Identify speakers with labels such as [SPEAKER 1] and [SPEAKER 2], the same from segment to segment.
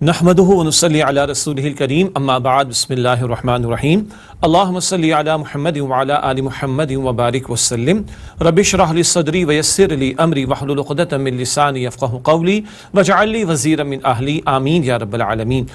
[SPEAKER 1] नहमदल रसूलकरीम अम्माबाद बसमीम अल्लाम महमद आल महमद वबारक वसलम रबिशरहली सदरी वयसरली अमरी वहलुलक़दतमिलसानी फ़क़ली वजाली वज़ी अमिन अहली आमीन या रबालमीन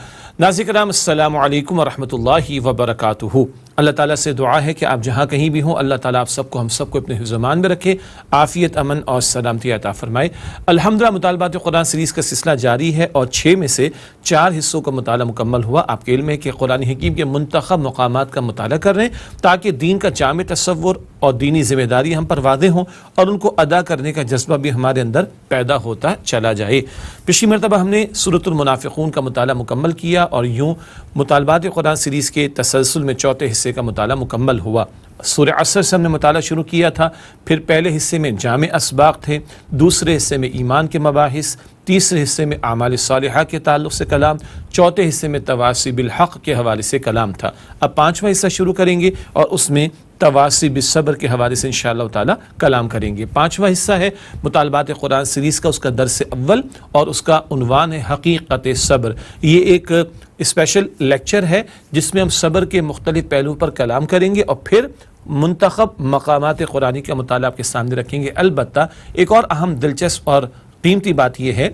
[SPEAKER 1] नाजिकराम अल्लाम वरहमल वबरकू अल्लाह ताला से दुआ है कि आप जहाँ कहीं भी हों, अल्लाह ताला आप सबको, हम सबको अपने ज़मान में रखे, आफ़ियत, अमन और सलामती अता फ़रमाए। अल्हम्दुलिल्लाह मुतालबात कुरान सीरीज़ का सिलसिला जारी है और छः में से चार हिस्सों का मुताला मुकम्मल हुआ। आपके इल्म है कि कुरान हकीम के मंतखब मकाम का मताल कर रहे हैं ताकि दीन का जाम तस्वुर और दीनी ज़िम्मेदारी हम पर वादे हों और उनको अदा करने का जज्बा भी हमारे अंदर पैदा होता चला जाए। पिछली मरतबा हमने सूरतुलमुनाफ़िकून का मताल मुकम्मल किया और यूँ मुतालबात कुरान सीरीज़ के तसलसल में चौथे हिस्से का मुताला मुकम्मल हुआ। सूर्य असर से हमने मुताला शुरू किया था। फिर पहले हिस्से में जाम इसबाक थे, दूसरे हिस्से में ईमान के मबाहिस, तीसरे हिस्से में आमाल साल के ताल्लुक़ से कलाम, चौथे हिस्से में तवासी बिलहक़ के हवाले से कलाम था। अब पाँचवा हिस्सा शुरू करेंगे और उसमें तवासी बिसब्र के हवाले से इन ताला कलाम करेंगे। पाँचवा हिस्सा है, मुतालबात कुरान सीरीज़ का, उसका दरस अव्वल और उसका उनवान है हकीकत सब्र। ये एक स्पेशल लेक्चर है जिसमें हम सब्र के मुख्तलिफ़ पहलुओं पर कलाम करेंगे और फिर मंतखब मकाम कुरानी का मताल आपके सामने रखेंगे। अलबत् एक और अहम दिलचस्प और कीमती बात यह है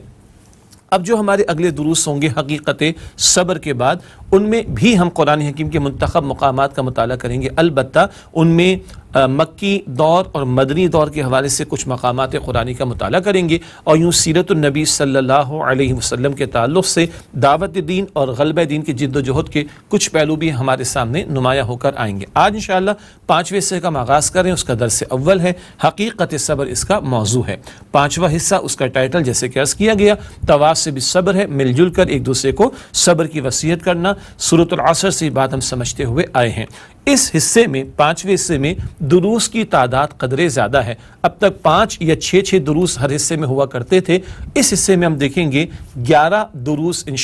[SPEAKER 1] अब जो हमारे अगले दुरुस्त होंगे हकीकत सब्र के बाद, उनमें भी हम कुरान हकीम के मंतखब मकाम का मताल करेंगे। अलबत् उनमें मक्की दौर और मदनी दौर के हवाले से कुछ मकाम कुरानी का मताल करेंगे और यूँ सीरतुलनबी सल्ला वसल्लम के ताल्लुक़ से दावत दीन और गलबा दीन की जिद्दोजहद के कुछ पहलू भी हमारे सामने नुमाया होकर आएँगे। आज इन पाँचवें हिस्से का आगाज़ करें उसका दरस अव्वल है, हकीकत सब्र इसका मौजू है। पाँचवा हिस्सा, उसका टाइटल, जैसे कि अर्ज़ किया गया, तवास से भी सब्र है, मिलजुल कर एक दूसरे को सब्र की वसीयत करना सूरत असर से बात हम समझते हुए आए हैं। इस हिस्से में, पाँचवें हिस्से में दुरूस की तादाद कदरे ज़्यादा है। अब तक पाँच या छः छः दुरूस हर हिस्से में हुआ करते थे। इस हिस्से में हम देखेंगे ग्यारह दुरूस इन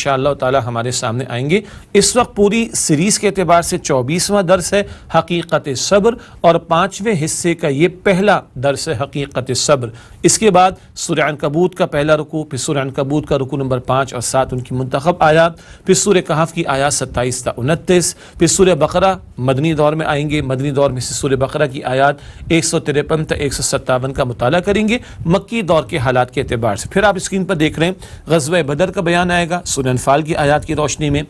[SPEAKER 1] ताला हमारे सामने आएँगे। इस वक्त पूरी सीरीज़ के अतबार से चौबीसवां दर्स है, हकीकत सब्र, और पाँचवें हिस्से का ये पहला दर्स है, हकीकत सब्र। इसके बाद सुरैन कबूत का पहला रुकू, फिर सुरैन कबूत का रुकू नंबर पाँच और सात, उनकी मंतखब आयात। फिर सूर्य कहाफ़ की आयात सत्ताईस था उनतीस। फिर सूर्य बकरा मदनी दौर में आएँगे। मदनी दौर में सूर्य बकरा की आयात एक सौ तिरपन तक एक सौ सत्तावन का मुताला करेंगे। मक्की दौर के हालात के अतबार से। फिर आप स्क्रीन पर देख रहे हैं गजब बदर का बयान आएगा सूर्य की आयात की रोशनी में।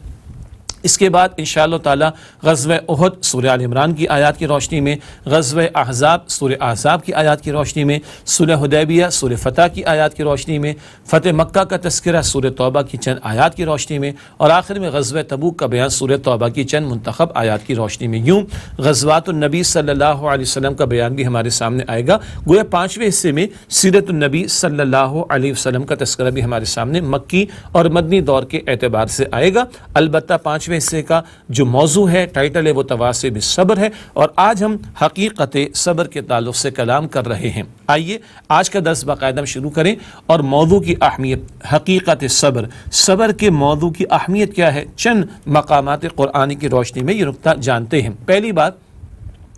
[SPEAKER 1] इसके बाद इन ताला गजब अहद सूर्य इमरान की आयात की रोशनी में गजब अहज़ाब सूर्य अहज़ाब की आयात की रोशनी में सूर्य हदैबिया सूर्य फ़तह की आयात की रोशनी में, फ़तेह मक्का का तस्करा सूर्य तौबा की चंद आयात की रोशनी में और आखिर में गजब तबूक का बयान सूर्य तौबा की चंद मंतखब आयात की रोशनी में। यूँ गजवातनबी अलैहि वसल्लम का बयान भी हमारे सामने आएगा। गोया पाँचवें हिस्से में सीरतनबी अलैहि वसल्लम का तस्करा भी हमारे सामने मक्की और मदनी दौर के एतबार से आएगा। अलबत् पाँचवें पाँचवें हिस्से का जो मौजू है टाइटल है, वो तवासिब सब्र है और आज हम हकीकत सब्र के ताल्लुक से कलाम कर रहे हैं। आइए, आज का दस बाकायदा शुरू करें और मौजू की अहमियत हकीकत सब्र। सब्र के मौजू की अहमियत क्या है? चंद मकाम क़ुरानी की रोशनी में ये नुकता जानते हैं। पहली बात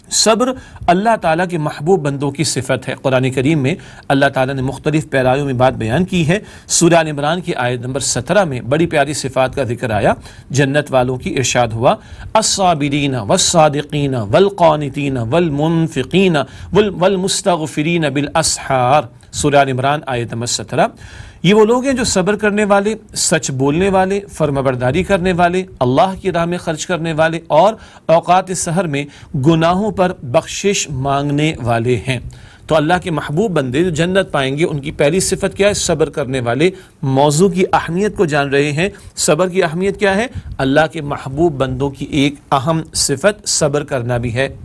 [SPEAKER 1] सब्र अल्लाह ताला के महबूब बंदों की सिफत है। कुरान करीम में अल्लाह ताला ने मुख्तलिफ़ पैरायों में बात बयान की है। सूर्य इमरान की आयत नंबर सत्रह में बड़ी प्यारी सिफ़ात का ज़िक्र आया। जन्नत वालों की इर्शाद हुआ। असाबिरीन वसादिकीन वलक़ानतीन वलमुनफ़िकीन वलमुस्तफ़रीन बिल असहार सूर्य इमरान आयत नंबर सत्रह। ये वो लोग हैं जो सब्र करने वाले, सच बोलने वाले, फर्मबरदारी करने वाले, अल्लाह की राह में खर्च करने वाले और अवकात सहर में गुनाहों पर बख्शिश मांगने वाले हैं। तो अल्लाह के महबूब बंदे जो जन्नत पाएँगे, उनकी पहली सिफत क्या है? सब्र करने वाले। मौजू की अहमियत को जान रहे हैं। सब्र की अहमियत क्या है? अल्लाह के महबूब बंदों की एक अहम सिफत सब्र करना भी है।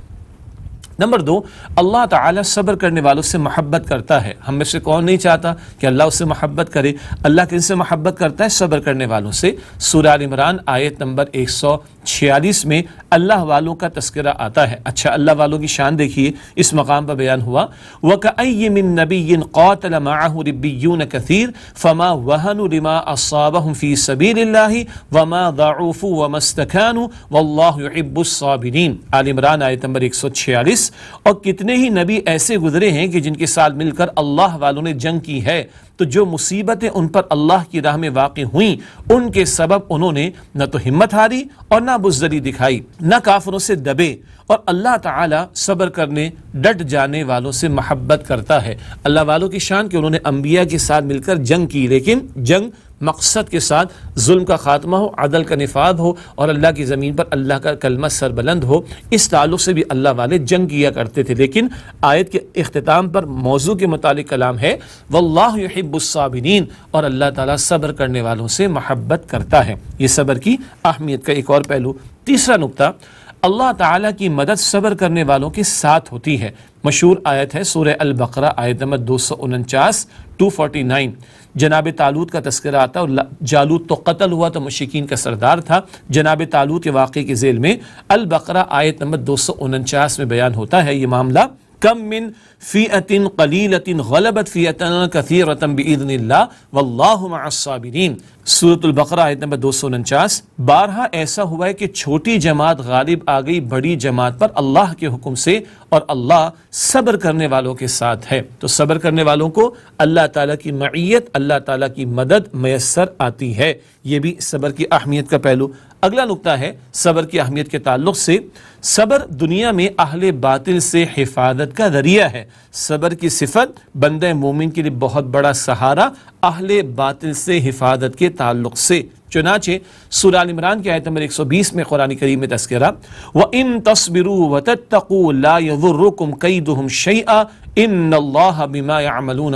[SPEAKER 1] नंबर दो, अल्लाह ताला सब्र करने वालों से मोहब्बत करता है। हम में से कौन नहीं चाहता कि अल्लाह उससे मोहब्बत करे? अल्लाह किन से मोहब्बत करता है? सब्र करने वालों से। सुराल इमरान, आयत नंबर एक सौ छियालीस में अल्लाह वालों का तस्करा आता है। अच्छा अल्लाह वालों की शान देखिए। इस मकाम पर बयान हुआ वक़मिन नबीन कौतलमाबियून कसीर, फ़मा वहन फ़ी सबील वमा दाऊफ़ु वमस्तखानु आयत नंबर एक सौ छियालीस उन्नीस और कितने ही नबी ऐसे गुजरे हैं कि जिनके साथ मिलकर अल्लाह वालों ने जंग की है तो जो मुसीबतें उन पर अल्लाह की राह में वाक़ हुई, उनके सबब उन्होंने न तो हिम्मत हारी और न बुजदरी दिखाई, न काफरों से दबे, और अल्लाह ताला सब्र करने, डट जाने वालों से मोहब्बत करता है। अल्लाह वालों की शान के उन्होंने अम्बिया के साथ मिलकर जंग की, लेकिन जंग मकसद के साथ जुल्म का खात्मा हो, अदल का निफाद हो और अल्लाह की ज़मीन पर अल्लाह का कलमा सरबलंद हो। इस ताल्लुक से भी अल्लाह वाले जंग किया करते थे। लेकिन आयत के अख्ताम पर मौजू के मुतालिक कलाम है वल्लाहिब्साबिन और अल्लाह ताला सब्र करने वालों से महब्बत करता है। ये सब्र की अहमियत का एक और पहलू, तीसरा नुकता, अल्लाह ताला की मदद सब्र करने वालों के साथ होती है। मशहूर आयत है सूर अलबकर, आयत नंबर दो सौ उनचास टू फोर्टी नाइन जनाब तालूत का तस्करा आता और जालूत तो कत्ल हुआ तो मशिकीन का सरदार था। जनाब तालूत के वाक़े के जेल में अलबकर आयत नंबर दो सौ उनचास में बयान होता है, ये मामला कम मिन फ़ीअतिन कलीलतिन गलबत फ़ीअतन कसीरतम बिइज़निल्लाह वल्लाहु मअस्साबिरीन सूरतुल बकरा आयत नंबर दो सौ उनचास बारहा ऐसा हुआ है कि छोटी जमात गालिब आ गई बड़ी जमात पर अल्लाह के हुक्म से और अल्लाह सब्र करने वालों के साथ है तो सब्र करने वालों को अल्लाह ताला की मैयत अल्लाह ताला की मदद मैसर आती है ये भी सब्र की अहमियत का पहलू अगला नुकता है सब्र की अहमियत के ताल्लुक से सब्र दुनिया में अहले बातिल से हिफाजत का ज़रिया है सब्र की सिफत, बंद मोमिन के लिए बहुत बड़ा सहारा, अहले बातिल से हिफाजत के ताल्लुक से। चुनाचे सुराल इमरान के आयत नंबर 120 में कुरान करीम में तस्करा, व इन तस्बिरू व यदुर्रुकुम शैआ यअमलून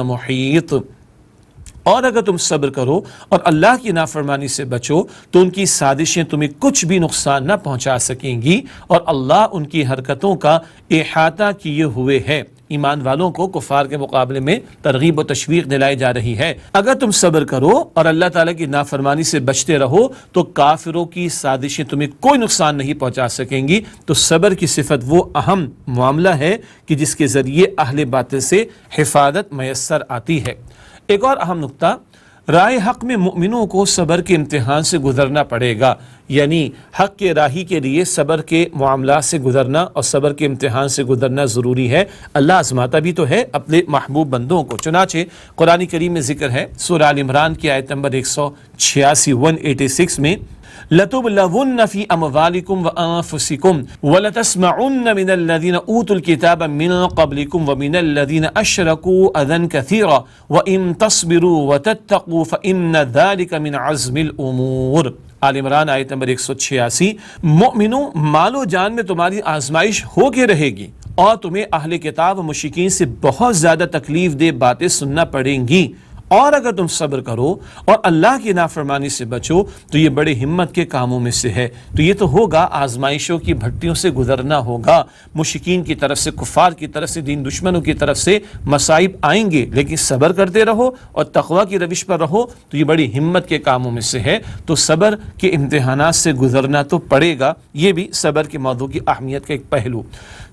[SPEAKER 1] और अगर तुम सब्र करो और अल्लाह की नाफरमानी से बचो तो उनकी साजिशें तुम्हें कुछ भी नुकसान न पहुँचा सकेंगी और अल्लाह उनकी हरकतों का अहाता किए हुए है। ईमान वालों को कुफार के मुकाबले में तरगीब व तशवीक दिलाई जा रही है। अगर तुम सब्र करो और अल्लाह ताला की नाफरमानी से बचते रहो तो काफिरों की साजिशें तुम्हें कोई नुकसान नहीं पहुँचा सकेंगी। तो सब्र की सिफत वो अहम मामला है कि जिसके ज़रिए अहल बातें से हिफाजत मैसर आती है। एक और अहम नुकता राय हक में मुमिनों को सब्र के इम्तहान से गुजरना पड़ेगा, यानी हक के राही के लिए सबर के मामला से गुजरना और सबर के इम्तहान से गुजरना ज़रूरी है। अल्लाह आजमाता भी तो है अपने महबूब बंदों को। चुनाचे कुरानी करीम में ज़िक्र है सुराल इमरान की आयत नंबर एक सौ छियासी वन एटी सिक्स में लतुबलवुन्न फ़ी अमवालिकुम व अनफुसिकुम व लतस्मउन्न मिनल लदीन ऊतुल किताब मिन क़ब्लिकुम व मिनल लदीन अशरकू अदन कसीरा व इन तस्बिरू व तत्तकू फइन्न ज़ालिक मिन अज़्मिल उमूर आल इमरान आयत नंबर एक सौ छियासी मोमिनो मालो जान में तुम्हारी आजमाइश हो के रहेगी और तुम्हें अहले किताब मुशिकीन से बहुत ज़्यादा तकलीफ़ दे बातें सुनना पड़ेंगी और अगर तुम सब्र करो और अल्लाह की नाफरमानी से बचो तो ये बड़े हिम्मत के कामों में से है। तो ये तो होगा, आजमाइशों की भट्टियों से गुजरना होगा। मुशिकीन की तरफ़ से, कुफार की तरफ़ से, दीन दुश्मनों की तरफ़ से मसाइब आएँगे, लेकिन सब्र करते रहो और तकवा की रविश पर रहो तो ये बड़ी हिम्मत के कामों में से है। तो सब्र के इम्तहान से गुजरना तो पड़ेगा। ये भी सब्र के मौदों की अहमियत का एक पहलू।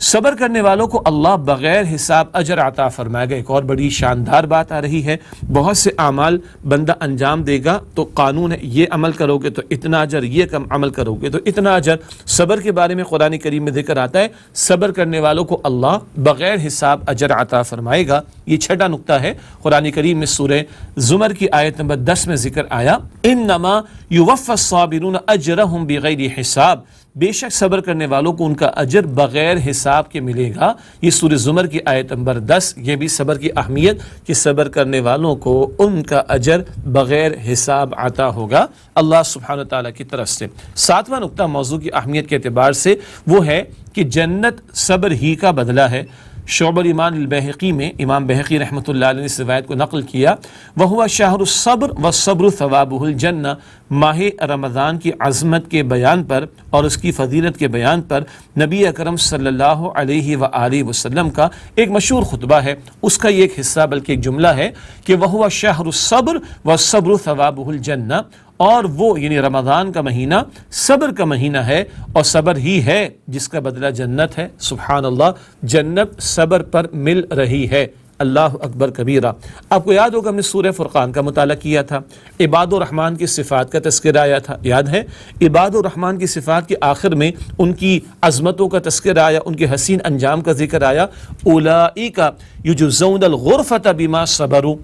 [SPEAKER 1] सब्र करने वालों को अल्लाह बग़ैर हिसाब अजर आता फरमाएगा एक और बड़ी शानदार बात आ रही है, बहुत से अमाल बंदा अंजाम देगा तो कानून है, ये अमल करोगे तो इतना अजर, ये कम अमल करोगे तो इतना अजर। सब्र के बारे में कुरान करीम में ज़िक्र आता है, सब्र करने वालों को अल्लाह बग़ैर हिसाब अजर आता फरमाएगा। ये छठा नुकता है, कुरान करीम में सूर्य जुमर की आयत नंबर दस में ज़िक्र आया इन नमा युवफ़ाबिरून अजर हम बग़ैर हिसाब। बेशक सब्र करने वालों को उनका अजर बग़ैर हिसाब के मिलेगा। ये सूर्य जुमर की आयत नंबर दस, ये भी सब्र की अहमियत कि सब्र करने वालों को उनका अजर बग़ैर हिसाब आता होगा। अल्लाह सुबहान ताली की तरफ़ से। सातवां नुकता मौजू की अहमियत के अतबार से वो है कि जन्नत सब्र ही का बदला है। शोबर ईमान बहकी में इमाम बहकी रहमत ने इस रवायत को नकल किया वह हुआ शाहरुसब्र व सब्र सवाबुलजन्ना माह रमज़ान की अज़मत के बयान पर और उसकी फजीलत के बयान पर नबी अकरम सल्लल्लाहु अलैहि वसल्लम का एक मशहूर खुतबा है। उसका ये एक हिस्सा बल्कि एक जुमला है कि वह हुआ शाहरुसब्र व सब्र सवाबुलजन्ना और वो, यानी रमज़ान का महीना सब्र का महीना है और सब्र ही है जिसका बदला जन्नत है। सुबहान अल्लाह जन्नत सब्र पर मिल रही है। अल्लाह अकबर कबीरा। आपको याद होगा हमने सूर्य फ़ुरक़ान का मुताला किया था। इबादुररहमान की सिफ़ात का तस्कर आया था। याद है? इबादुररहमान की सिफ़ात के आखिर में उनकी अज़मतों का तस्कर आया, उनके हसीन अंजाम का ज़िक्र आया। उलाई का युजुज़ौनगुरफ़त बीमा सबरू।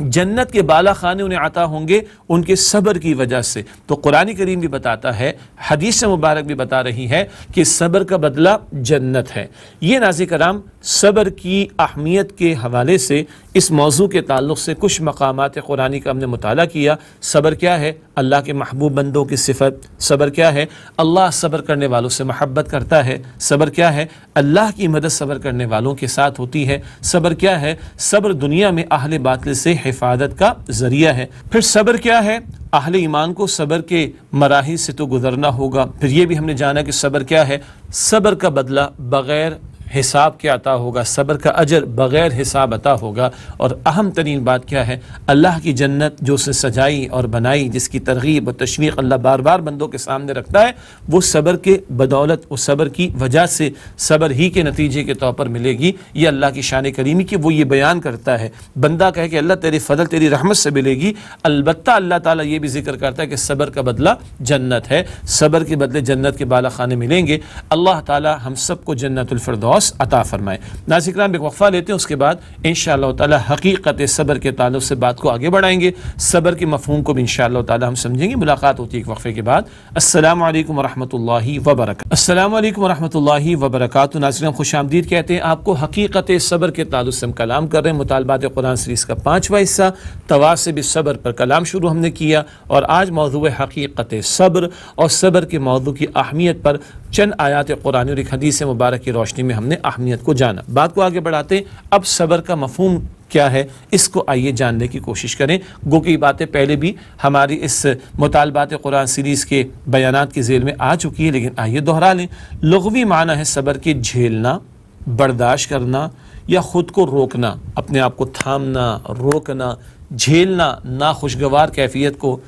[SPEAKER 1] जन्नत के बाला खाने उन्हें आता होंगे उनके सब्र की वजह से। तो कुरानी करीम भी बताता है, हदीस मुबारक भी बता रही है कि सब्र का बदला जन्नत है। ये नाजिक कराम सब्र की अहमियत के हवाले से इस मौजू के ताल्लुक से कुछ मकाम कुरानी का हमने मुताला किया। सब्र क्या है? अल्लाह के महबूब बंदों की सिफत। सब्र क्या है? अल्लाह सब्र करने वालों से महब्बत करता है। सब्र क्या है? अल्लाह की मदद सब्र करने वालों के साथ होती है। सब्र क्या है? सब्र दुनिया में अहल बातिल से हिफाजत का ज़रिया है। फिर सब्र क्या है? अहल ईमान को सब्र के मराही से तो गुजरना होगा। फिर ये भी हमने जाना कि सब्र क्या है? सब्र का बदला बग़ैर हिसाब क्या अता होगा? सब्र का अजर बग़ैर हिसाब अता होगा। और अहम तरीन बात क्या है? अल्लाह की जन्नत जो उसने सजाई और बनाई, जिसकी तरगीब और तशवीक अल्लाह बार बार बंदों के सामने रखता है, वो सब्र के बदौलत उस सब्र की वजह से सब्र ही के नतीजे के तौर पर मिलेगी। ये अल्लाह की शान करीमी की वो ये बयान करता है। बंदा कहे कि अल्लाह तेरी फजल, तेरी रहमत से मिलेगी। अलबत् अल्लाह ताला ये भी ज़िक्र करता है कि सब्र का बदला जन्नत है। सब्र के बदले जन्नत के बाला खाने मिलेंगे। अल्लाह ताला हम सबको जन्नतफरदौस गौस अता फरमाए। नासिक्राम एक वक्फ़ा लेते हैं, उसके बाद इन ताला हकीकत सब्र के ताल्लुक से बात को आगे बढ़ाएँगे। सब्र के मफहूम को भी इन ताला हम समझेंगे। मुलाकात होती है एक वक्फ़े के बाद। अस्सलाम वालेकुम रहमतुल्लाहि व बरकातहू अस्सलाम वालेकुम रहमतुल्लाहि व बरकातहू नासिक्राम खुश आमदीद कहते हैं, आपको हकीकत सब्र के ताल्लुक से हम कलाम कर रहे हैं। मुतालबात कुरान सीरीज़ का पाँचवा हिस्सा, तवासिब सब्र पर कलाम शुरू हमने किया। और आज मौजू हकीकत सब्र और सब्र के मौजू की अहमियत पर चंद आयात कुरान और एक हदीस मुबारक की रोशनी में हमने अहमियत को जाना। बात को आगे बढ़ाते अब सब्र का मफहम क्या है, इसको आइए जानने की कोशिश करें। गो की बातें पहले भी हमारी इस मुतालबात कुरान सीरीज़ के बयान की जेल में आ चुकी है, लेकिन आइए दोहरा लें। लगवी माना है सब्र के झेलना, बर्दाश्त करना या ख़ुद को रोकना, अपने आप को थामना, रोकना, झेलना, नाखुशगवार कैफियत को,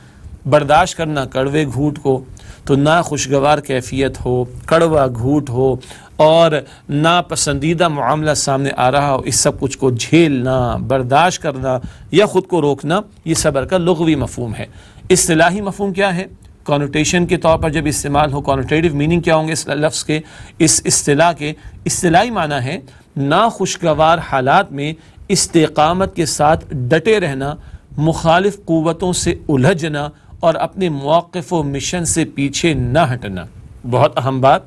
[SPEAKER 1] बर्दाश्त करना, कड़वे घूट को तो ना खुशगवार कैफियत हो, कड़वा घूट हो और नापसंदीदा मामला सामने आ रहा हो, इस सब कुछ को झेलना, बर्दाश्त करना या ख़ुद को रोकना, ये सबर का लगवी मफहम है। असलाही मफहम क्या है? कॉनोटेशन के तौर पर जब इस्तेमाल हो कॉनोटेटिव मीनिंग क्या होंगे इस लफ्ज़ के, इस अतलाह के असलाही माना है नाखुशगवार हालात में इस्तेकामत के साथ डटे रहना, मुखालिफ क़वतों से उलझना और अपने मौक़ व मिशन से पीछे न हटना। बहुत अहम बात।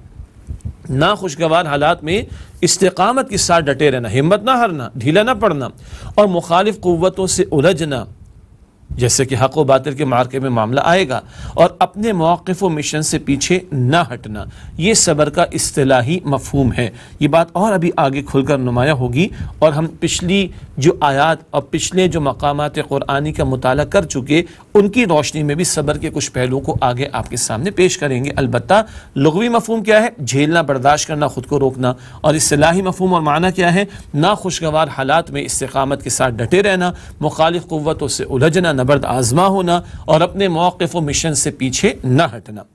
[SPEAKER 1] ना खुशगवार हालात में इस्तकामत के साथ डटे रहना, हिम्मत ना हारना, ढीला ना पड़ना और मुखालिफ क़वतों से उलझना, जैसे कि हक व बातिल के मार्के में मामला आएगा और अपने मौक़ व मिशन से पीछे ना हटना। ये सब्र का असलाही मफहूम है। ये बात और अभी आगे खुलकर नुमाया होगी और हम पिछली जो आयात और पिछले जो मकाम क़ुरानी का मुताल कर चुके, उनकी रोशनी में भी सब्र के कुछ पहलुओं को आगे आपके सामने पेश करेंगे। अलबत् लगवी मफहूम क्या है? झेलना, बर्दाश्त करना, ख़ुद को रोकना। और असलाही मफहम और माना क्या है? ना खुशगवार हालात में इस्तकामत के साथ डटे रहना, मुखालिफ क़वतों से उलझना, नबर्द आजमा होना और अपने मौक़ व मिशन से पीछे न हटना।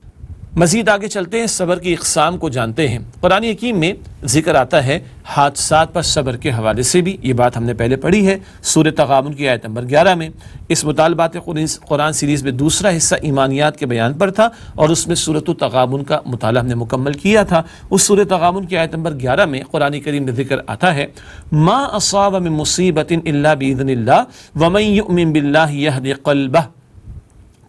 [SPEAKER 1] मजीद आगे चलते हैं, सबर की इकसाम को जानते हैं। कुरान यकीम में ज़िक्र आता है हादसा पर सबर के हवाले से भी। ये बात हमने पहले पढ़ी है सूर तगावन की आयत नंबर ग्यारह में। इस मुतालबात कुरान सीरीज़ में दूसरा हिस्सा ईमानियात के बयान पर था और उसमें सूरत तगावन का मुताल हमने मुकम्मल किया था। उस सूर्य तगावन की आयत नंबर ग्यारह में कुरान करीम में ज़िक्र आता है, माँ असाब मुसीबत बिल्ला वमन बिल्ला यह कल्बा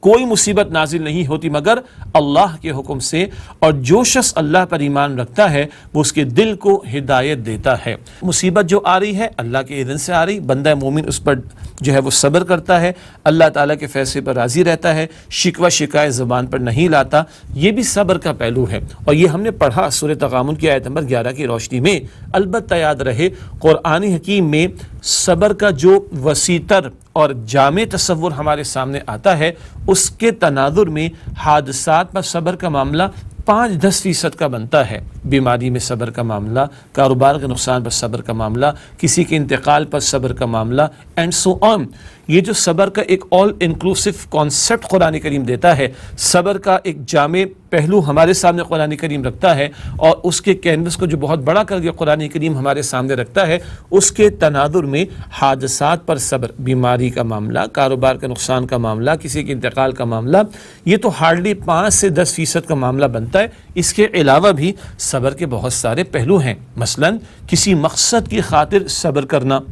[SPEAKER 1] कोई मुसीबत नाजिल नहीं होती, मगर अल्लाह के हुक्म से और जो शख्स अल्लाह पर ईमान रखता है, वो उसके दिल को हिदायत देता है। मुसीबत जो आ रही है, अल्लाह के ईदन से आ रही, बंदा मोमिन उस पर जो है वो सब्र करता है, अल्लाह ताला के फैसले पर राज़ी रहता है, शिकवा शिकायत ज़बान पर नहीं लाता, ये भी सब्र का पहलू है। और ये हमने पढ़ा सुर तगामुन की आयत नंबर ग्यारह की रोशनी में अलबत् याद रहे क़ुरान हकीम में सब्र का जो वसीतर और जाम तस्वुर हमारे सामने आता है, उसके तनाजुर में हादसा पर सबर का मामला पाँच दस फ़ीसद का बनता है। बीमारी में सब्र का मामला, कारोबार के नुकसान पर सब्र का मामला, किसी के इंतकाल पर सब्र का मामला एंड सो ऑन ये जो सब्र का एक ऑल इंक्लूसिव कॉन्सेप्ट कुरान करीम देता है, सब्र का एक जाम पहलू हमारे सामने कुरान करीम रखता है, और उसके कैनवस को जो बहुत बड़ा कर दिया कुरान करीम हमारे सामने रखता है, उसके तनादुर में हादसात पर सब्र, बीमारी का मामला, कारोबार के नुकसान का मामला, किसी के इंतकाल का मामला, ये तो हार्डली पाँच से दस फ़ीसद का मामला बनता है। इसके अलावा भी सब्र के बहुत सारे पहलू हैं। मसलन, किसी मकसद की खातिर सब्र करना।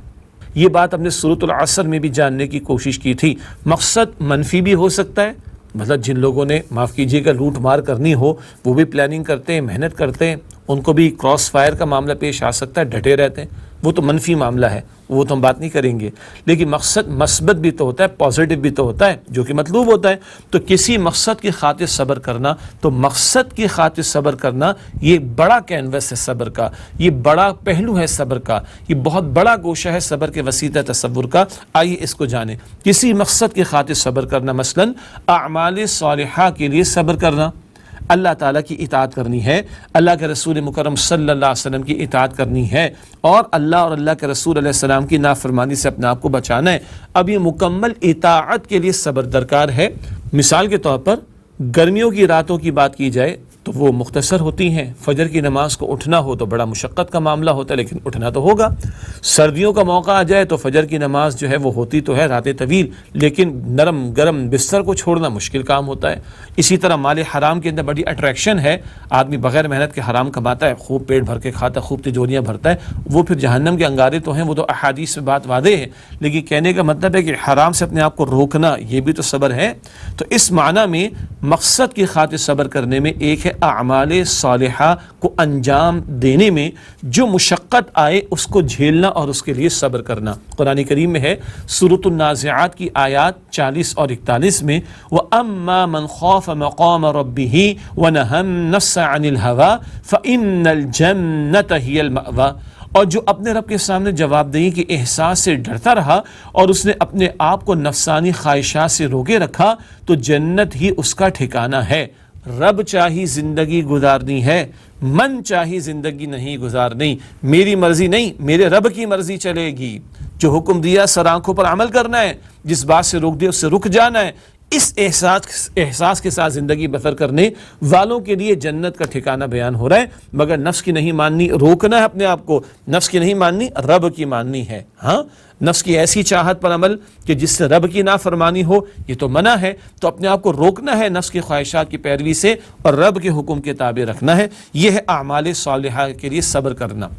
[SPEAKER 1] ये बात हमने सूरत असर में भी जानने की कोशिश की थी। मकसद मनफी भी हो सकता है मतलब जिन लोगों ने, माफ़ कीजिएगा लूट मार करनी हो, वो भी प्लानिंग करते हैं, मेहनत करते हैं, उनको भी क्रॉस फायर का मामला पेश आ सकता है, डटे रहते हैं। वो तो मनफी मामला है, वो तो हम बात नहीं करेंगे। लेकिन मकसद, मस्बत भी तो होता है पॉजिटिव भी तो होता है, जो कि मतलूब होता है। तो किसी मकसद की खातिर सब्र करना तो मकसद की खातिर सब्र करना, ये बड़ा कैनवस है सब्र का, ये बड़ा पहलू है सब्र का, ये बहुत बड़ा गोशा है सब्र के वसीत तस्वुर का। आइए इसको जाने। किसी मकसद की खातिर सब्र करना, मसलन, अमाल साल के लिए सब्र करना। अल्लाह ताला की इतात करनी है, अल्लाह के रसूल मुकरम सल्लल्लाहु अलैहि वसल्लम की इतात करनी है और अल्लाह और अल्लाह के रसूल सलाम की नाफरमानी से अपने आप को बचाना है। अब ये मुकम्मल इतात के लिए सब्र दरकार है। मिसाल के तौर पर गर्मियों की रातों की बात की जाए तो वो मुख्तसर होती हैं। फजर की नमाज़ को उठना हो तो बड़ा मुशक्क़त का मामला होता है, लेकिन उठना तो होगा। सर्दियों का मौका आ जाए तो फजर की नमाज़ जो है वो होती तो है रात तवील, लेकिन नरम, गरम बिस्तर को छोड़ना मुश्किल काम होता है। इसी तरह माल हराम के अंदर बड़ी अट्रैक्शन है। आदमी बगैर मेहनत के हराम कमाता है, खूब पेट भर के खाता है, खूब तिजोरियाँ भरता है। वो फिर जहन्नम के अंगारे तो हैं, वो तो अहादीस में बात वादे है। लेकिन कहने का मतलब है कि हराम से अपने आप को रोकना, ये भी तो सब्र है। तो इस माना में मकसद की खातिर सब्र करने में एक है अमाल साल को अंजाम देने में जो मुशक्क़त आए, उसको झेलना और उसके लिए सब्र करना। कुरान करीम में है सूरतनाज़ात की आयात चालीस और इकतालीस में वह अम्मा मन खौफ मकाम रबी व नहम नफ्स अनिल हवा फ़िन जन्नत मवा और जो अपने रब के सामने जवाबदेही के एहसास से डरता रहा और उसने अपने आप को नफसानी ख्वाहिशात से रोके रखा तो जन्नत ही उसका ठिकाना है। रब चाही ज़िंदगी गुजारनी है, मन चाही ज़िंदगी नहीं गुजारनी। मेरी मर्ज़ी नहीं, मेरे रब की मर्ज़ी चलेगी। जो हुक्म दिया, सर आँखों पर अमल करना है, जिस बात से रोक दिया, उससे रुक जाना है। इस एहसास एहसास के साथ ज़िंदगी बसर करने वालों के लिए जन्नत का ठिकाना बयान हो रहा है। मगर नफ्स की नहीं माननी, रोकना है अपने आप को। नफ्स की नहीं माननी, रब की माननी है। हाँ? नफ्स की ऐसी चाहत पर अमल कि जिससे रब की नाफरमानी हो, ये तो मना है। तो अपने आप को रोकना है नफ्स की ख्वाहिशात की पैरवी से और रब के हुक्म के ताबे रखना है। यह है अमाल साल के लिए सब्र करना।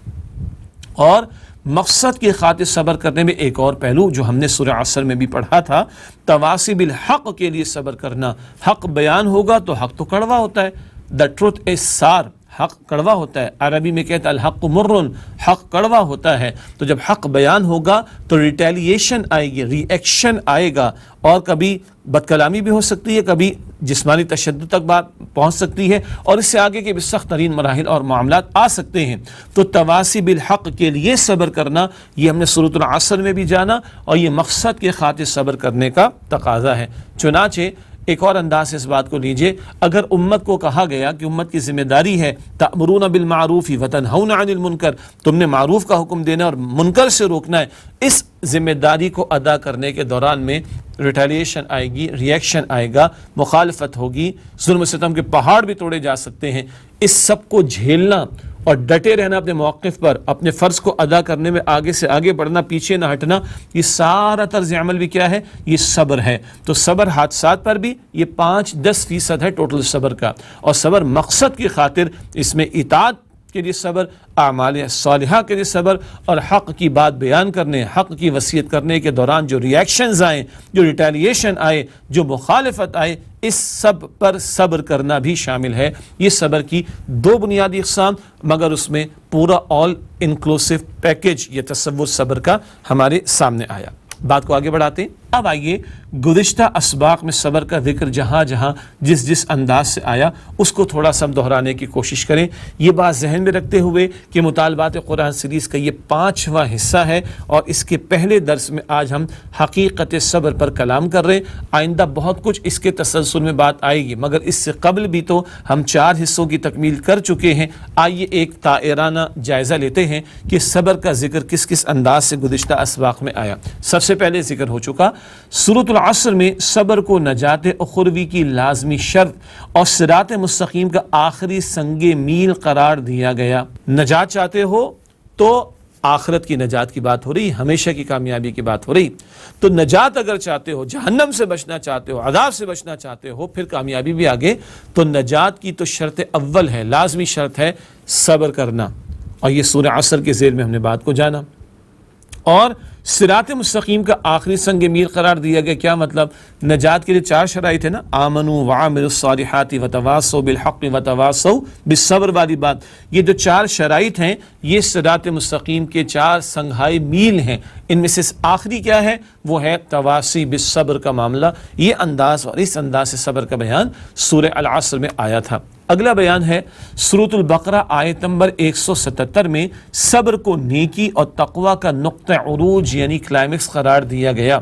[SPEAKER 1] और मकसद की खातिर सब्र करने में एक और पहलू जो हमने सुर असर में भी पढ़ा था, तवासिबिल हक के लिए सब्र करना। हक बयान होगा तो हक तो कड़वा होता है। द ट्रुथ इज़ सार। हक कड़वा होता है। अरबी में कहता हक मुर्रन हक कड़वा होता है। तो जब हक बयान होगा तो रिटेलिएशन आएगी रिएक्शन आएगा। और कभी बदकलामी भी हो सकती है, कभी जिसमानी तशद तक बात पहुँच सकती है, और इससे आगे के भी सख्त तरीन मराहल और मामला आ सकते हैं। तो तवासी बिल हक के लिए सब्र करना, ये हमने सूरत असर में भी जाना, और ये मकसद के खातिर सब्र करने का तकाजा है। चुनाचे एक और अंदाज से इस बात को लीजिए, अगर उम्मत को कहा गया कि उम्मत की ज़िम्मेदारी है तमरून मारूफ़ी वतन हन अनिल मुनकर, तुमने मारूफ का हुक्म देना और मुनकर से रोकना है, इस ज़िम्मेदारी को अदा करने के दौरान में रिटेलिएशन आएगी रिएक्शन आएगा, मुखालफत होगी, जुल्म सितम के पहाड़ भी तोड़े जा सकते हैं। इस सबको झेलना और डटे रहना अपने मौक़ पर, अपने फ़र्ज़ को अदा करने में आगे से आगे बढ़ना, पीछे ना हटना, ये सारा तर्ज अमल भी क्या है? ये सब्र है। तो सब्र हादसा पर भी ये पाँच दस फ़ीसद है टोटल सब्र का। और सब्र मकसद की खातिर इसमें इतात के लिए सब्र, आमाल साल के लिए सब्र और हक़ की बात बयान करने, हक़ की वसीयत करने के दौरान जो रिएक्शन आए, जो रिटेलिएशन आए, जो मुखालफत आए, इस सब पर सब्र करना भी शामिल है। ये सब्र की दो बुनियादी इकसाम, मगर उसमें पूरा ऑल इंक्लूसिव पैकेज ये तस्वुर सब्र का हमारे सामने आया। बात को आगे बढ़ाते हैं। अब आइए गुज्त इसबाक में सबर का ज़िक्र जहाँ जहाँ जिस जिस अंदाज से आया, उसको थोड़ा सा दोहराने की कोशिश करें। ये बात जहन में रखते हुए कि मुतालबात कुरान सीरीज़ का ये पाँचवा हिस्सा है और इसके पहले दर्स में आज हम हकीकत सब्र पर कलाम कर रहे हैं। आइंदा बहुत कुछ इसके तसलसल में बात आएगी, मगर इससे कबल भी तो हम चार हिस्सों की तकमील कर चुके हैं। आइए एक तायराना जायज़ा लेते हैं कि सब्र का ज़िक्र किस किस अंदाज से गुज्त इसबाक में आया। सबसे पहले ज़िक्र हो चुका सूरत असर में सब्र को नजात अखरवी की लाजमी शर्त और सिरात मुस्तकीम का आखिरी संग मील करार दिया गया। नजात चाहते हो तो आखरत की नजात की बात हो रही, हमेशा की कामयाबी की बात हो रही। तो नजात अगर चाहते हो, जहन्नम से बचना चाहते हो अदाब से बचना चाहते हो, फिर कामयाबी भी आगे। तो नजात की तो शर्त अव्वल है, लाजमी शर्त है सब्र करना। और ये सूर्य असर के जेर में हमने बात को जाना। और सिरात मुस्तकीम का आखिरी संग मीर करार दिया गया। क्या मतलब? नजात के लिए चार शराइ थे ना? आमनु वामिरसालिहाती वतवासो बिलहक वतवासो बिसब्र वाली बात। ये जो चार शराइ हैं ये सिरात मुस्तकीम के चार संघाई मील हैं। इनमें से आखिरी क्या है? वो है तवासी बिसब्र का मामला। ये अंदाज और इस अंदाज से सब्र का बयान सूर्य अलासर में आया था। अगला बयान है बकरा आयत नंबर 177 में सब्र को नेकी और तकवा का नुक़ अरूज यानी क्लाइमेक्स करार दिया गया।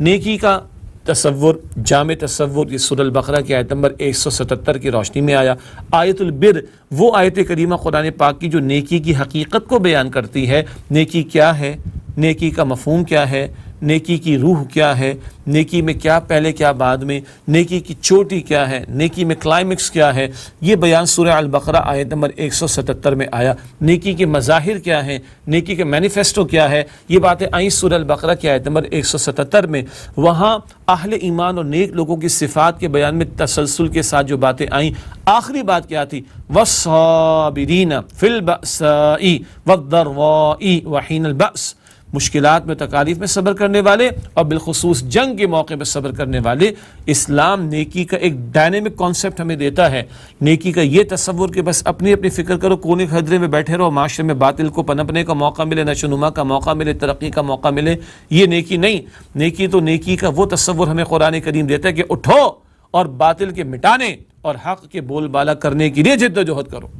[SPEAKER 1] नेकी का तस्वुर, जाम तस्वुर, ये सुरल बकरा की आयत नंबर 177 की रोशनी में आया। आयतुल बिर, वो आयत करीमा कुरान पाक की जो नेकी की हकीकत को बयान करती है। नेकी क्या है? नेकी का मफहम क्या है? नेकी की रूह क्या है? नेकी में क्या पहले, क्या बाद में? नेकी की चोटी क्या है? नेकी में क्लाइमिक्स क्या है? ये बयान सूर्य अलबकरा आयत नंबर 177 में आया। नेकी के मज़ाहिर क्या हैं? नेकी के मैनिफेस्टो क्या है? ये बातें आई सूर्य अलबकरा की आयत नंबर 177 में। वहाँ अहल ईमान और नेक लोगों की सिफात के बयान में तसलसल के साथ जो बातें आई, आखिरी बात क्या थी? वसाबिरीना फिल वहीन बस मुश्किल में, तकालीफ में सब्र करने वाले और बिलखसूस जंग के मौके पर सब्र करने वाले। इस्लाम नेकी का एक डायनेमिक कॉन्सेप्ट हमें देता है। नेकी का ये तस्वुर कि बस अपनी अपनी फ़िक्र करो, कोने खदरे में बैठे रहो, माशरे में बातिल को पनपने का मौका मिले, नशोनुमा का मौका मिले, तरक्की का मौका मिले, ये नेकी नहीं। नेकी तो नेकी का वो तस्वुर हमें कुरान करीम देता है कि उठो और बातिल के मिटाने और हक के बोलबाला करने के लिए जिद्दोजहद करो।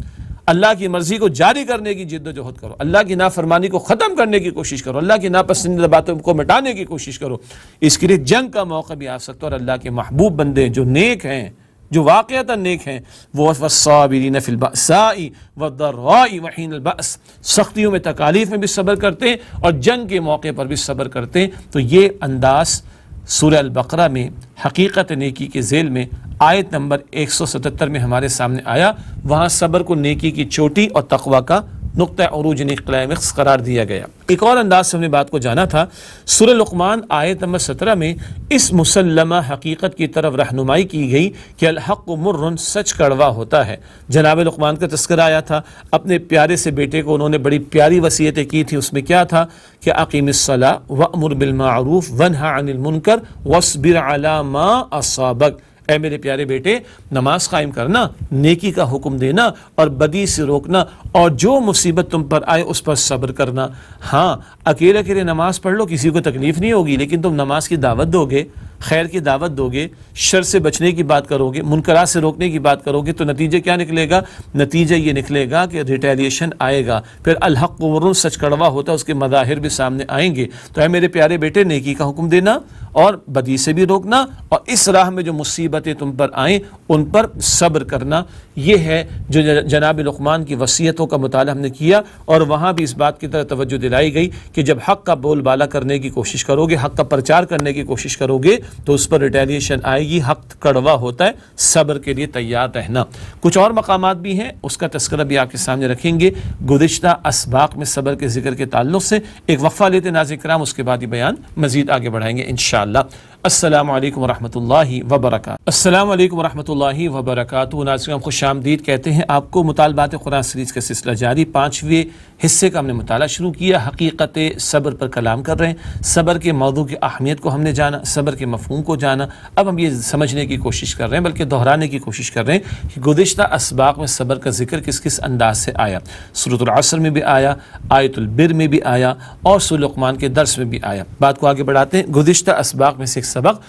[SPEAKER 1] अल्लाह की मर्ज़ी को जारी करने की जिद्दोजहद करो। अल्लाह की नाफरमानी को ख़त्म करने की कोशिश करो। अल्लाह की नापसंदीदा बातों को मिटाने की कोशिश करो। इसके लिए जंग का मौका भी आ सकता है और अल्लाह के महबूब बंदे जो नेक हैं, जो वाक़ता नेक हैं, वो वसाबिरीन फिलबाई वदर्राई वहीन बस सख्तियों में तकालीफ में भी सब्र करते हैं और जंग के मौके पर भी सब्र करते हैं। तो ये अंदाज़ सूर्य बकरा में, हकीकत नेकी के जेल में आयत नंबर 177 में हमारे सामने आया, वहाँ सब्र को नेकी की चोटी और तकवा का नुक़ अरूज क्लाइमक्स करार दिया गया। एक और अंदाज से हमने बात को जाना था सुर लकमान आयत नंबर सत्रह में इस मुसलमा हकीकत की तरफ़ रहनुमाई की गई कि अलहक मुर्रन सच कड़वा होता है। जनाब लकमान का तस्कर आया था। अपने प्यारे से बेटे को उन्होंने बड़ी प्यारी वसीयतें की थी। उसमें क्या था कि अकीमसला व अमरबिलमारूफ वन अनिलमुनकर वसबिर अलामा असाबक। ए मेरे प्यारे बेटे, नमाज़ कायम करना, नेकी का हुक्म देना और बदी से रोकना और जो मुसीबत तुम पर आए उस पर सब्र करना। हाँ अकेले अकेले नमाज़ पढ़ लो, किसी को तकलीफ़ नहीं होगी, लेकिन तुम नमाज़ की दावत दोगे, खैर की दावत दोगे, शर से बचने की बात करोगे, मुनकरा से रोकने की बात करोगे तो नतीजे क्या निकलेगा? नतीजा ये निकलेगा कि रिटेलिएशन आएगा। फिर अलहक वरुण सच कड़वा होता है उसके मज़ाहिर भी सामने आएँगे। तो है मेरे प्यारे बेटे, नेकी का हुक्म देना और बदी से भी रोकना और इस राह में जो मुसीबतें तुम पर आएँ उन पर सब्र करना। यह है जो जनाब लकमान की वसीयतों का मुताल हमने किया और वहाँ भी इस बात की तरह तवज्जो दिलाई गई कि जब हक़ का बोलबाला करने की कोशिश करोगे, हक़ का प्रचार करने की कोशिश करोगे तो उस पर रिटेलिएशन आएगी, हक कड़वा होता है, सब्र के लिए तैयार रहना। कुछ और मकाम भी हैं, उसका तस्करा भी आपके सामने रखेंगे। गुज्त इसबाक में सब्र के ज़िक्र के ताल्लुक से एक वफ़ा लेते नाजिक कराम उसके बाद ही बयान मजीद आगे बढ़ाएँगे इन inşallah वालेकुम रहमतुल्लाहि व बरकातहू अस्सलाम वालेकुम रहमतुल्लाहि व बरकातहू नाज़रीन खुश आमदीद कहते हैं, आपको मुतालबात कुरान सीरीज़ का सिलसिला जारी पाँचवें हिस्से का हमने मुताला शुरू किया। हकीकत सब्र पर कलाम कर रहे हैं। सब्र के मौजू की अहमियत को हमने जाना, सब्र के मफहूम को जाना। अब हम ये समझने की कोशिश कर रहे हैं, बल्कि दोहराने की कोशिश कर रहे हैं कि गुज्त इसबाक में सब्र का ज़िक्र किस किस अंदाज से आया। सूरतुलसर में भी आया आयतुलबिर में भी आया और सुलकमान के दर्स में भी आया। बात को आगे बढ़ाते हैं। गुज्त इसबाक में से सबक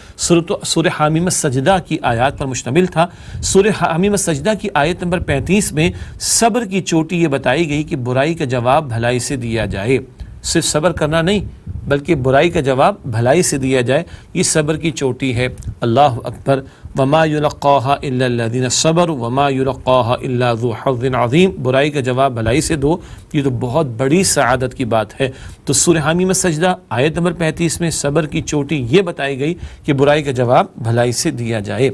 [SPEAKER 1] सुर हामीम सजदा की आयत पर मुश्तमिल था। सुर हामीम सजदा की आयत नंबर पैंतीस में सब्र की चोटी ये बताई गई कि बुराई का जवाब भलाई से दिया जाए। सिर्फ़ सब्र करना नहीं, बल्कि बुराई का जवाब भलाई से दिया जाए। ये सब्र की चोटी है। अल्लाह अकबर। वमा युलक़ादीन सब्र, वमा युलक़ादिन अज़ीम। बुराई का जवाब भलाई से दो। ये तो बहुत बड़ी सआदत की बात है। तो सुरहामी में सजदा, आयत नंबर पैंतीस में सब्र की चोटी ये बताई गई कि बुराई का जवाब भलाई से दिया जाए।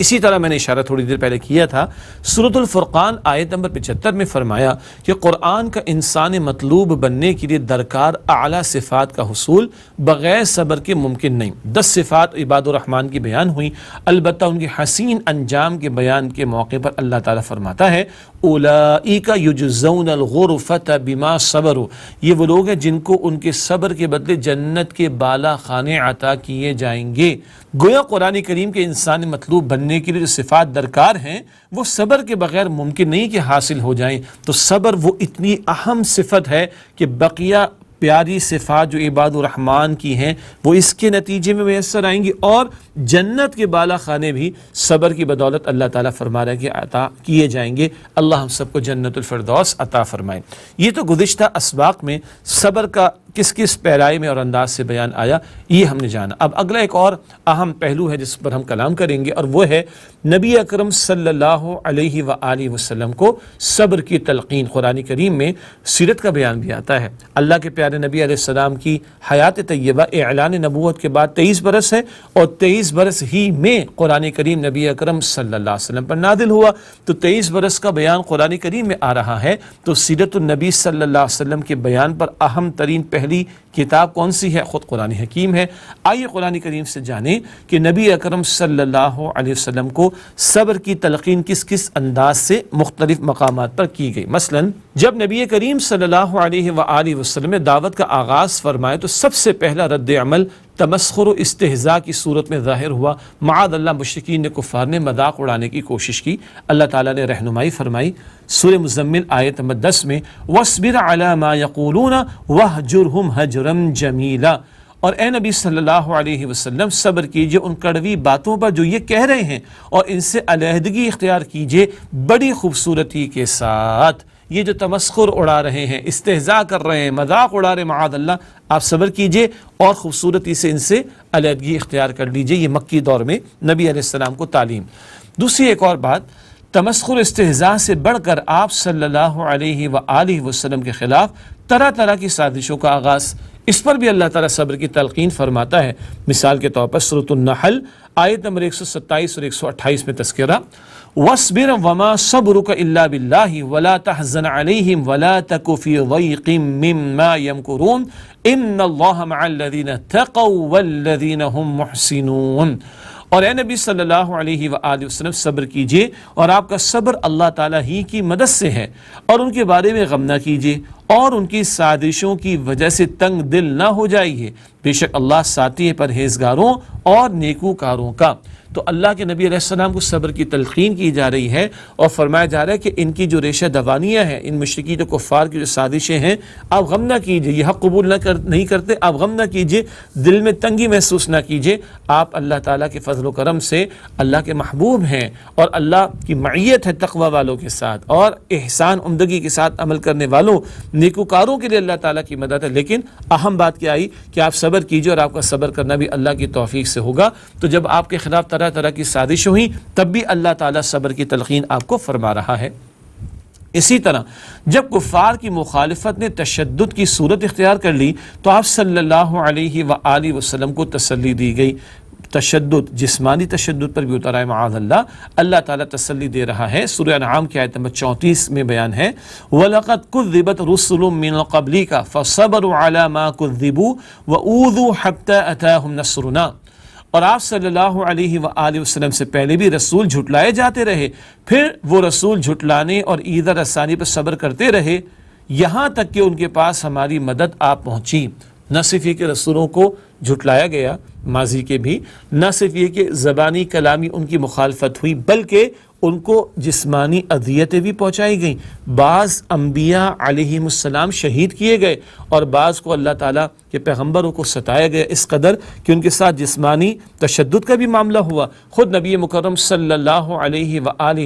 [SPEAKER 1] इसी तरह मैंने इशारा थोड़ी देर पहले किया था। सूरतुल्फ़ुरक़ान आयत नंबर पचहत्तर में फ़रमाया कि क़ुरान का इंसान मतलूब बनने के लिए दरकार अला सिफ़ात का हसूल बग़ैर सब्र के मुमकिन नहीं। दस सिफ़ात इबादुररहमान की बयान हुई। अलबत् उनके हसीन अंजाम के बयान के मौके पर अल्लाह ताली फरमाता है उलाइका बिमा सबर। ये वो लोग हैं जिनको उनके सब्र के बदले जन्नत के बाला खाने अता किए जाएँगे। गोया कुरान करीम के इंसान मतलूब बनने के लिए जो सिफ़ात दरकार हैं, वो सब्र के बगैर मुमकिन नहीं कि हासिल हो जाएँ। तो सब्र वो इतनी अहम सिफत है कि बकिया प्यारी सिफात जो इबादुररहमान की हैं, वो इसके नतीजे में मैसर आएँगी और जन्नत के बाला खाने भी सबर की बदौलत अल्लाह ताला फरमा रहे कि अता किए जाएँगे। अल्लाह हम सबको जन्नतफरदौस अता फरमाए। ये तो गुज्त इसबाक में सबर का किस किस पैराई में और अंदाज से बयान आया, ये हमने जाना। अब अगला एक और अहम पहलू है जिस पर हम कलाम करेंगे, और वो है नबी अकरम सल्लल्लाहु अलैहि वसल्लम को सब्र की तलकीन। कुरान करीम में सीरत का बयान भी आता है। अल्लाह के प्यारे नबी आसमाम की हयात तय्यबा एलान नबूत के बाद तेईस बरस है, और तेईस बरस ही में कुरान करीम नबी अकरम वसल्लम पर नादिल हुआ। तो तेईस बरस का बयान कुरान करीम में आ रहा है। तो सीरत नबी अलैहि वसल्लम के बयान पर अहम तरीन पहली किताब कौन सी है? ख़ुद कुरान हकीम है। आइए कुरान करीम से जानें कि नबी अकरम सल्लल्लाहु अलैहि वसल्लम को सब्र की तलकीन किस किस अंदाज से मुख्तलिफ़ मकाम पर की गई। मसलन, जब नबी करीम सल्लल्लाहु अलैहि वसल्लम ने दावत का आगाज़ फरमाए तो सबसे पहला रद्द अमल तमस्खुर इस्तेजा की सूरत में ज़ाहिर हुआ। माद अल्लाह मुश्किन ने कुफ़ार ने मदाक उड़ाने की कोशिश की। अल्लाह ताला ने रहनुमाई फरमाई। सुर मुजम्मिल आयत नंबर दस में, वसबिर अलामा यकूलून वह जुरहम हजरम जमीला। और ए नबी सल्लल्लाहु अलैहि वसल्लम, सब्र कीजिए उन कड़वी बातों पर जो ये कह रहे हैं और इनसे अलहदगी इख्तियार कीजिए बड़ी खूबसूरती के साथ। ये जो तमस्कुर उड़ा रहे हैं, इस्तेजा कर रहे हैं, मज़ाक उड़ा रहे माद अल्लाह, आप सब्र कीजिए और ख़ूबसूरती से इनसे अलहदगी इख्तियार कर लीजिए, ये मक्की दौर में नबी आसमाम को तालीम। दूसरी एक और बात, तमस्कुर इस्तेजा से बढ़कर आप सल्लल्लाहु अलैहि वसल्लम के ख़िलाफ़ तरह तरह की साजिशों का आगाज़। इस पर भी अल्लाह ताला सब्र की तलकीन फरमाता है। मिसाल के तौर पर सूरतुलनहल आयत नंबर एक सौ सत्ताईस और एक सौ अट्ठाईस में तस्करा। वसबिर वमा सब्रुक इल्ला बिल्लाहि वला तहज़न अलैहिम वला तकु फ़ी ज़ैक़िम मिम्मा यमकुरून इन्नल्लाह मअल्लज़ीना तक़व वल्लज़ीना हुम मुहसिनून और ए नबी सल्लल्लाहु अलैहि वसल्लम, सब्र कीजिए और आपका सब्र अल्लाह ताला ही की मदद से है और उनके बारे में गम ना कीजिए और उनकी साजिशों की वजह से तंग दिल ना हो जाइए। बेशक अल्लाह साथी है, परहेजगारों और नेकूकारों का। तो अल्लाह के नबी अलैहिस्सलाम को सब्र की तलखीन की जा रही है और फरमाया जा रहा है कि इनकी जो रेशा दवानियाँ हैं, इन मशरकी तो कुफ़ार की जो साजिशें हैं, आप गम ना कीजिए, यह कबूल न कर, नहीं करते, आप गम ना कीजिए, दिल में तंगी महसूस ना कीजिए, आप अल्लाह ताला के फजल करम से अल्लाह के महबूब हैं और अल्लाह की मैत है तकवा वालों के साथ और एहसान उमदगी के साथ अमल करने वालों, नेकोकारों के लिए अल्लाह ताला की मदद है। लेकिन अहम बात क्या आई कि आप सब्र कीजिए और आपका सब्र करना भी अल्लाह की तोफ़ी से होगा। तो जब आपके ख़िलाफ़ तरह तरह की साजिश हुई, तब भी अल्लाह ताला सब्र की तलखीन आपको फरमा रहा है। इसी तरह, जब कुफ़ार की मुखालफत ने तशद की सूरत इख्तियार कर ली तो आप सल्लल्लाहु अलैहि वसल्लम को तसल्ली दी गई। तशद जिसमानी तशद पर भी उतर आए माजल्ला अल्लाह ताला तसल्ली दे रहा है। सूर्य नाम की आयत नंबर चौंतीस में बयान है वलक़त कुदिबत रसुलमिन कबली का फ़सबर मा कुदिबू व ऊदू हत्ता अताहुम नसरुना। और आप सल्लल्लाहु अलैहि वसल्लम से पहले भी रसूल झुटलाए जाते रहे, फिर वो रसूल झुटलाने और ईदर रसानी पर सब्र करते रहे, यहाँ तक कि उनके पास हमारी मदद आप पहुँची। न सिर्फ़ ये कि रसूलों को झुटलाया गया, माजी के भी, न सिर्फ़ ये कि ज़बानी कलामी उनकी मुखालफत हुई, बल्कि उनको जिस्मानी अदियतें भी पहुँचाई गई। बाज़ अम्बिया अलैहिस्सलाम शहीद किए गए और बाज़ को अल्लाह ताला के पैगम्बरों को सताया गया इस कदर कि उनके साथ जिस्मानी तशद का भी मामला हुआ। ख़ुद नबी मुकरम सल्ला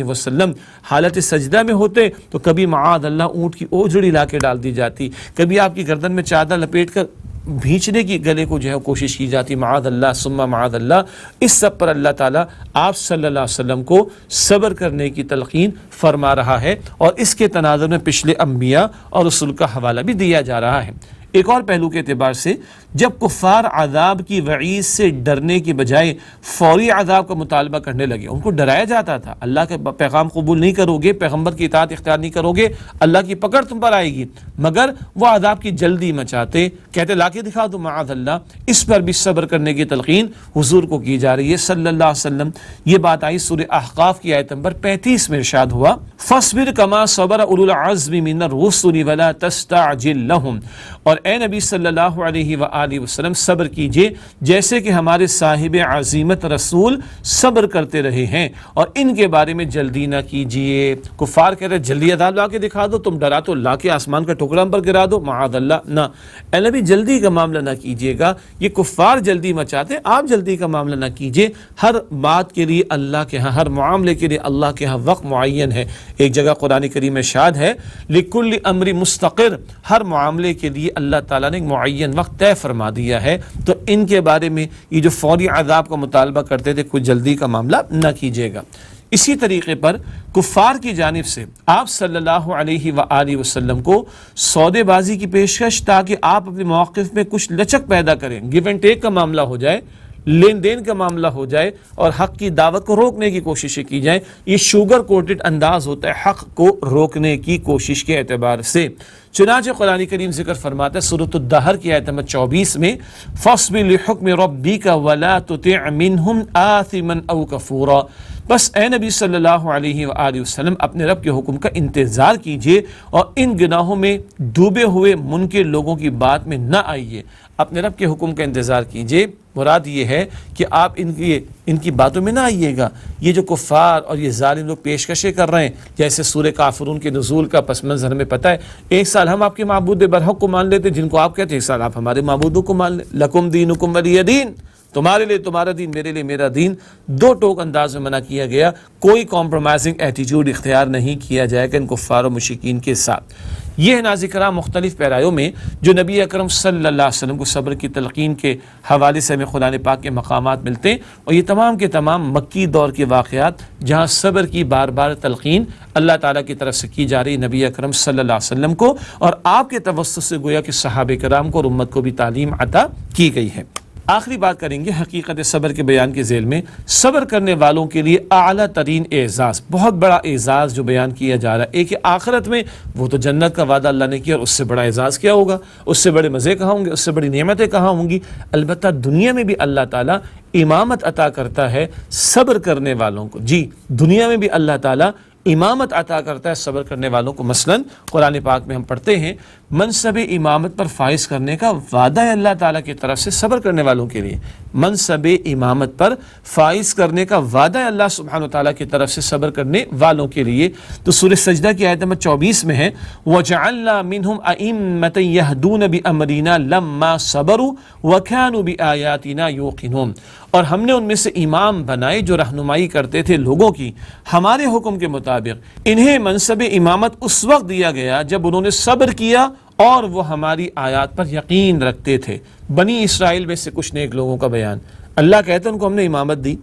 [SPEAKER 1] वसल्लम हालत सजदा में होते तो कभी माद अल्लाह ऊँट की ओझड़ी ला के डाल दी जाती, कभी आपकी गर्दन में चादर लपेट कर भींचने की गले को जो है कोशिश की जाती माद अल्लाह, सुम्मा माद अल्लाह। इस सब पर अल्लाह ताला आप सल्लल्लाहु अलैहि वसल्लम को सब्र करने की तलकीन फरमा रहा है और इसके तनाज़र में पिछले अम्बिया और रसुल का हवाला भी दिया जा रहा है। एक और पहलू के अतबार से, जब कुफ़ार आदाब की वईद से डरने की बजाय फौरी आदाब का मुतालबा करने लगे, उनको डराया जाता था, अल्लाह के पैगाम कबूल नहीं करोगे पैगंबर की इतात इख्तियार नहीं करोगे, अल्लाह की पकड़ तुम पर आएगी, मगर वह आदाब की जल्दी मचाते, कहते ला के दिखा दो माद अल्लाह, इस पर भी सब्र करने की तलकीन हजूर को की जा रही है। सल्ला वसम ये बात आई सुर अहकाफ की आयत नंबर पैंतीस में इर्शाद हुआ, फसबिर कमा सबर उलज़मिन रसुल वला तस्ताजिल्लहुम और ए नबी सल्लल्लाहु अलैहि वसल्लम, सब्र कीजिए। जैसे कि हमारे साहिब अजीमत रसूल सब्र करते रहे हैं और इनके बारे में जल्दी ना कीजिए। कुफार कह रहे, जल्दी अदाब ला के दिखा दो, तुम डरा तो ला के आसमान का टुकड़ा पर गिरा दो। महादल्ला ना। ए नबी, जल्दी का मामला ना कीजिएगा। ये कुफार जल्दी मचाते आप जल्दी का मामला ना कीजिए। हर बात के लिए अल्लाह के यहाँ, हर मामले के लिए अल्लाह के यहाँ वक्त मुन है। एक जगह कुरानी करीम शाद है, लिकुल्ल अमरी मुस्तकर, हर मामले के लिए अल्लाह ताला ने मुन वक्त तय फरमा दिया है। तो इनके बारे में ये जो फौरी आदाब का मुतालबा करते थे, कुछ जल्दी का मामला न कीजिएगा। इसी तरीके पर कुफ़ार की जानब से आप सल्लल्लाहु अलैहि वसल्लम को सौदेबाजी की पेशकश ताकि आप अपने मौक़ में कुछ लचक पैदा करें। गिव एंड टेक का मामला हो जाए लेन देन का मामला हो जाए और हक की दावत को रोकने की कोशिशें की जाए, ये शुगर कोटेड अंदाज होता है हक को रोकने की कोशिश के एतबार से। चुनाच कुरानी करीम ज़िक्र फरमाता है दहर की आयत नंबर चौबीस में, फसबिल हुक्म रब्बी का वला तुतिमिनहुम आसिमन अव कफूरा। बस ए नबी सल्लल्लाहु अलैहि वसल्लम, अपने रब के हुक्म का इंतज़ार कीजिए और इन गुनाहों में डूबे हुए मुनके लोगों की बात में न आइए। अपने रब के हुक्म का इंतज़ार कीजिए। मुराद ये है कि आप इनकी इनकी बातों में ना आइएगा। ये जो कुफ़ार और ये ालिम लोग पेशकशें कर रहे हैं, जैसे सूर्य काफरून के नजूल का पस मंज़र हमें पता है, एक साल हम आपके महबूद बरहक को मान लेते जिनको आप कहते हैं, एक साल आप हमारे महबूदों को मान ले, लकुम दीन हुकुम वली दीन तुम्हारे लिए, तुम्हारा दीन, मेरे लिए, मेरा दीन। दो टोक अंदाज में मना किया गया, कोई कॉम्प्रोमाइजिंग एटीट्यूड इख्तियार नहीं किया जाएगा इन कुफ़ार, मशिकीन के साथ। ये है नाजिकरा मुख्तलिफ़ पैरायों में, जो नबी अक्रम सल्लल्लाहु को सब्र की तलकिन के हवाले से हमें खुदा पाक के मकाम मिलते हैं। और ये तमाम के तमाम मक्की दौर के वाक़ात जहाँ सब्र की बार बार तलकिन अल्लाह ताला की तरफ़ से की जा रही नबी अक्रम सल्लल्लाहु को, और आपके तवस्त से गोया कि सहाब कराम को और उम्मत को भी तालीम अता की गई है। आखिरी बात करेंगे हकीकत सब्र के बयान के जेल में। सब्र करने वालों के लिए अला तरीन एजाज़, बहुत बड़ा एजाज़ जो बयान किया जा रहा है। एक आखिरत में वो तो जन्नत का वादा अल्लाह ने किया और उससे बड़ा एजाज़ क्या होगा? उससे बड़े मज़े कहाँ होंगे? उससे बड़ी नियमतें कहाँ होंगी? अलबत् दुनिया में भी अल्लाह ताला इमामत अता करता है सब्र करने वालों को। जी, दुनिया में भी अल्लाह ताला इमामत अता करता है सब्र करने वालों को। मसलन, कुरान पाक में हम पढ़ते हैं मनसब इमामत पर फाइज करने का वादा है अल्लाह ताला की तरफ़ से सब्र करने वालों के लिए। मनसब इमामत पर फाइज करने का वादा है अल्लाह सुबहान ताला की तरफ़ से सब्र करने वालों के लिए। तो सूर्य सजदा की आयत नंबर चौबीस में है वजाल्ला मिनहुम अइम्मत यहदून बि अमरीना लम्मा सबरु वखानु बि आयातिना यूकिनुम और हमने उनमें से इमाम बनाए जो रहनुमाई करते थे लोगों की, हमारे हुक्म के मुताबिक। इन्हें मनसब इमामत उस वक्त दिया गया जब उन्होंने सब्र किया और वो हमारी आयात पर यकीन रखते थे। बनी इसराइल में से कुछ नेक लोगों का बयान। अल्लाह कहते उनको हमने इमामत दी।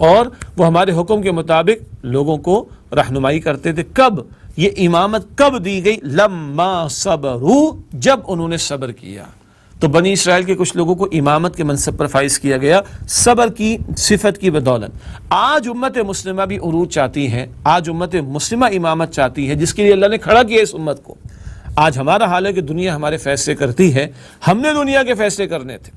[SPEAKER 1] और वो हमारे हुक्म के मुताबिक लोगों को रहनुमाई करते थे। कब? ये इमामत कब दी गई? लम्मा सबरू, जब उन्होंने सब्र किया। तो बनी इसराइल के कुछ लोगों को इमामत के मनसब पर फाइज किया गया, सबर की, सिफत की बदौलत। आज उम्मत मुस्लिमा भी उरूज चाहती है, आज उम्मत मुस्लिमा इमामत चाहती है, जिसके लिए अल्लाह ने खड़ा किया इस उम्मत को। आज हमारा हाल है कि दुनिया हमारे फैसले करती है। हमने दुनिया के फैसले करने थे।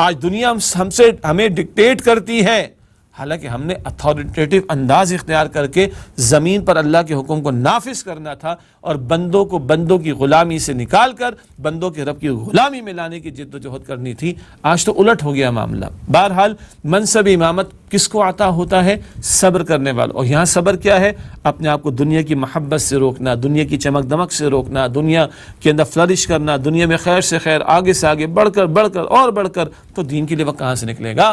[SPEAKER 1] आज दुनिया हमसे, हमें डिक्टेट करती है। हालाँकि हमने अथॉरिटेटिव अंदाज इख्तियार करके ज़मीन पर अल्लाह के हुक्म को नाफिज करना था और बंदों को बंदों की ग़ुलामी से निकाल कर बंदों के रब की ग़ुलामी में लाने की जिद्दोजहद करनी थी। आज तो उलट हो गया मामला। बहरहाल, मनसब इमामत किसको आता होता है? सब्र करने वाला। और यहाँ सब्र क्या है? अपने आप को दुनिया की महब्बत से रोकना, दुनिया की चमक दमक से रोकना, दुनिया के अंदर फ्लरिश करना, दुनिया में खैर से खैर, आगे से आगे बढ़कर बढ़कर और बढ़कर तो दीन के लिए वह कहाँ से निकलेगा?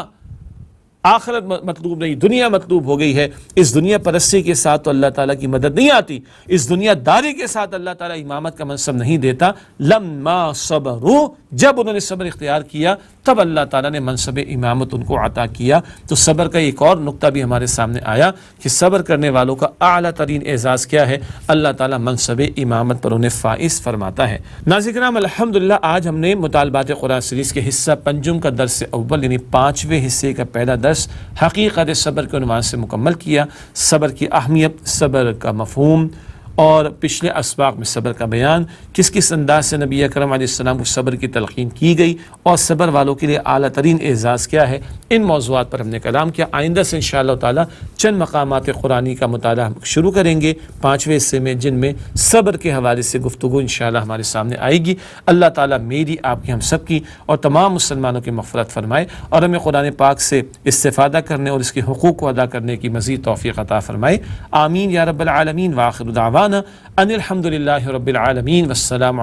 [SPEAKER 1] आखरत मतलूब नहीं, दुनिया मतलूब हो गई है। इस दुनिया परस्ती के साथ तो अल्लाह ताला की मदद नहीं आती। इस दुनियादारी के साथ अल्लाह ताला इमामत का मनसब नहीं देता। लम्मा सबरू, जब उन्होंने सब्र इख्तियार किया तब अल्लाह ताला ने मनसब इमामत उनको अता किया। तो सब्र का एक और नुकता भी हमारे सामने आया कि सब्र करने वालों का अली तरीन एजाज़ क्या है? अल्लाह ताला मनसब इमामत पर उन्हें फ़ाइज़ फरमाता है। नाजिक्राम अलहमदिल्ला आज हमने मुतालबात कुरान सीरीज़ के हिस्सा पंजुम का दर्स अव्वल, यानी पाँचवें हिस्से का पहला दर्स हकीकत सब्र के अनुमान से मुकम्मल किया। सब्र की अहमियत, सब्र का मफहूम और पिछले इसबाक में सब्र का बयान, किस किस अंदाज से नबी अक्रम को सब्र की तलखीन की गई और सब्र वालों के लिए अली तरीन एजाज़ क्या है, इन मौजूद पर हमने कलाम किया। आइंदा से इन ताला चंद मकाम कुरानी का मुताल शुरू करेंगे। पाँचवें हिस्से में जिनमें सब्र के हवाले से गुफ्तु इन हमारे सामने आएगी। अल्लाह ताली मेरी, आपकी, हम सब की और तमाम मुसलमानों की मफ़रत फरमाए और हमें कुरान पाक से इस्तेफादा करने और इसके हकूक़ को अदा करने की मज़ीद तोफ़ी अता फ़रमाए। आमीन या रबालमीन वाखिर दावा। दावाना अनिलहमदिल्ला रबालमीन वसलम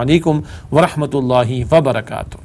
[SPEAKER 1] वरहमल वर्का